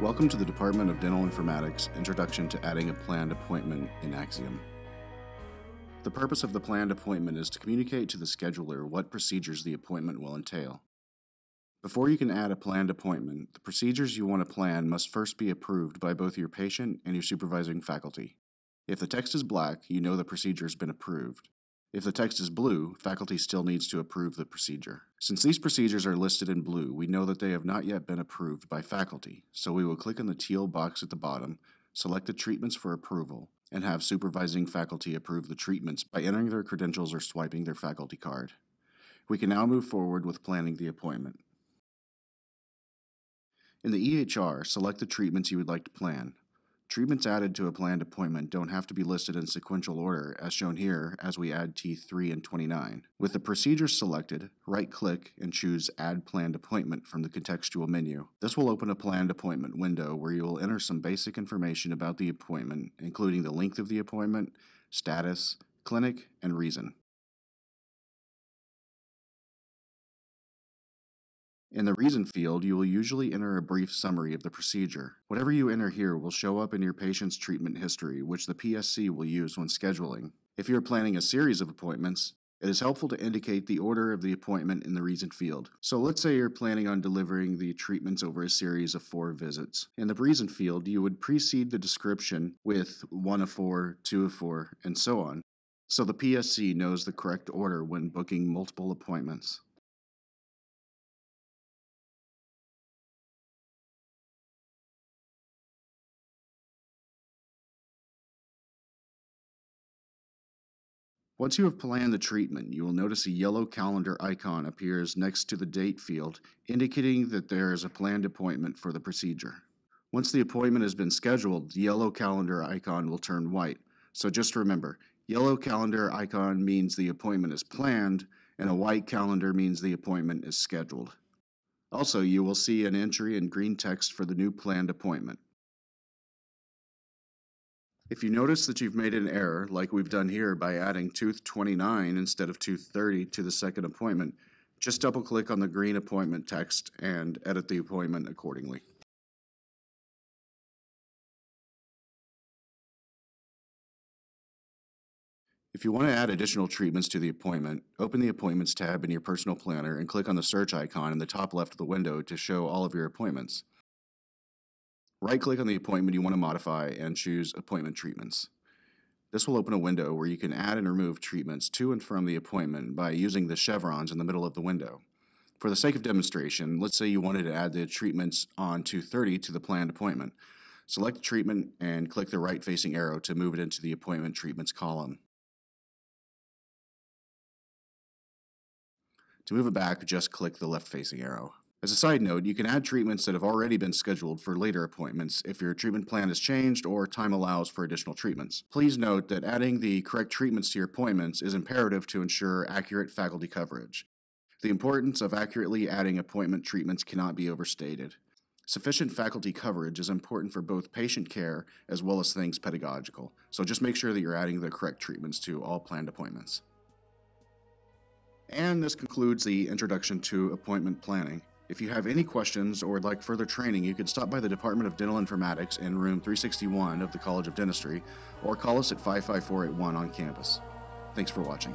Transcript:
Welcome to the Department of Dental Informatics Introduction to Adding a Planned Appointment in axiUm. The purpose of the planned appointment is to communicate to the scheduler what procedures the appointment will entail. Before you can add a planned appointment, the procedures you want to plan must first be approved by both your patient and your supervising faculty. If the text is black, you know the procedure has been approved. If the text is blue, faculty still needs to approve the procedure. Since these procedures are listed in blue, we know that they have not yet been approved by faculty, so we will click on the teal box at the bottom, select the treatments for approval, and have supervising faculty approve the treatments by entering their credentials or swiping their faculty card. We can now move forward with planning the appointment. In the EHR, select the treatments you would like to plan. Treatments added to a planned appointment don't have to be listed in sequential order as shown here as we add T3 and 29. With the procedure selected, right-click and choose Add Planned Appointment from the contextual menu. This will open a planned appointment window where you will enter some basic information about the appointment, including the length of the appointment, status, clinic, and reason. In the reason field, you will usually enter a brief summary of the procedure. Whatever you enter here will show up in your patient's treatment history, which the PSC will use when scheduling. If you are planning a series of appointments, it is helpful to indicate the order of the appointment in the reason field. So let's say you're planning on delivering the treatments over a series of four visits. In the reason field, you would precede the description with one of four, two of four, and so on. So the PSC knows the correct order when booking multiple appointments. Once you have planned the treatment, you will notice a yellow calendar icon appears next to the date field, indicating that there is a planned appointment for the procedure. Once the appointment has been scheduled, the yellow calendar icon will turn white. So just remember, yellow calendar icon means the appointment is planned, and a white calendar means the appointment is scheduled. Also, you will see an entry in green text for the new planned appointment. If you notice that you've made an error, like we've done here by adding tooth 29 instead of tooth 30 to the second appointment, just double click on the green appointment text and edit the appointment accordingly. If you want to add additional treatments to the appointment, open the Appointments tab in your personal planner and click on the search icon in the top left of the window to show all of your appointments. Right-click on the appointment you want to modify and choose Appointment Treatments. This will open a window where you can add and remove treatments to and from the appointment by using the chevrons in the middle of the window. For the sake of demonstration, let's say you wanted to add the treatments on 230 to the planned appointment. Select the treatment and click the right-facing arrow to move it into the Appointment Treatments column. To move it back, just click the left-facing arrow. As a side note, you can add treatments that have already been scheduled for later appointments if your treatment plan has changed or time allows for additional treatments. Please note that adding the correct treatments to your appointments is imperative to ensure accurate faculty coverage. The importance of accurately adding appointment treatments cannot be overstated. Sufficient faculty coverage is important for both patient care as well as things pedagogical, so just make sure that you're adding the correct treatments to all planned appointments. And this concludes the introduction to appointment planning. If you have any questions or would like further training, you can stop by the Department of Dental Informatics in room 361 of the College of Dentistry or call us at 55481 on campus. Thanks for watching.